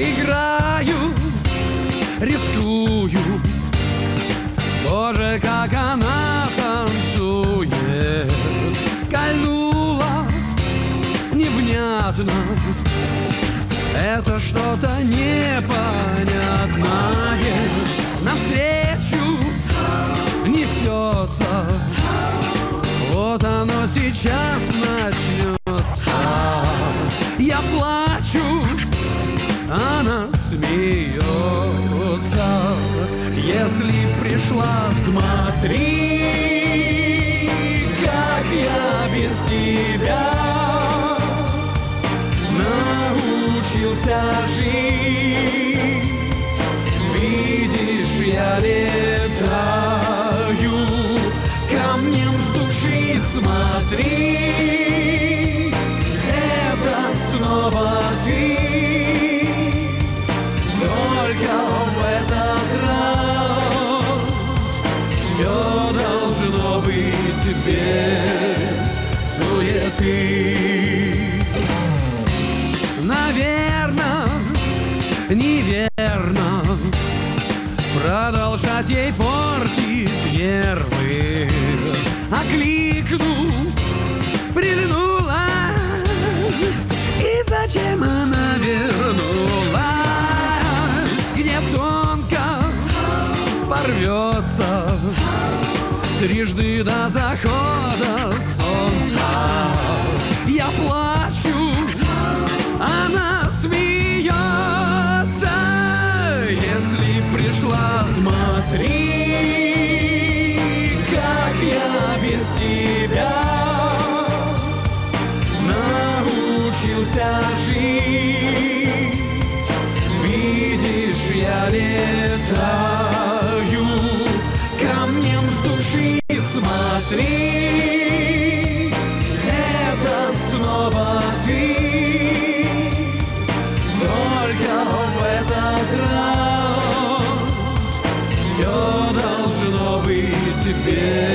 играю, рискую. Боже, как она танцует, кольнула невнятно. Это что-то непонятное Навстречу несется Вот оно сейчас начнется Если пришла, смотри, как я без тебя научился жить. Без суеты. Наверно, неверно. Продолжать ей портить нервы. Окликну, прильнула. И зачем она вернулась Где тонко порвется Трижды до захода солнца Я плачу, она смеется, если пришла, смотри, как я без тебя научился жить. Смотри, это снова ты. Только в этот раз все должно быть без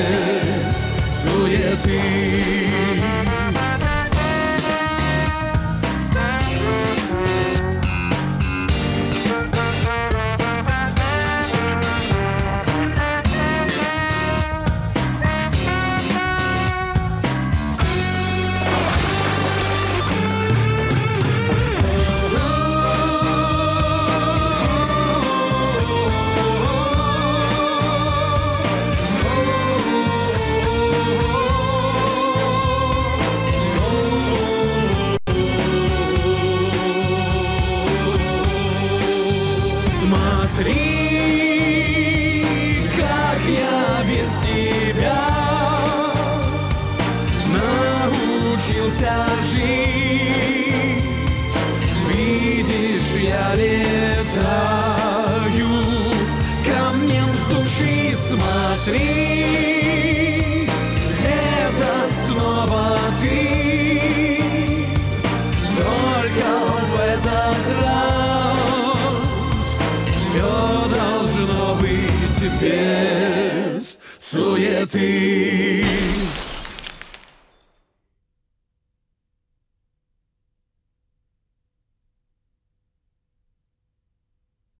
Смотри, как я без тебя научился жить. Видишь, я летаю все должно быть без суеты.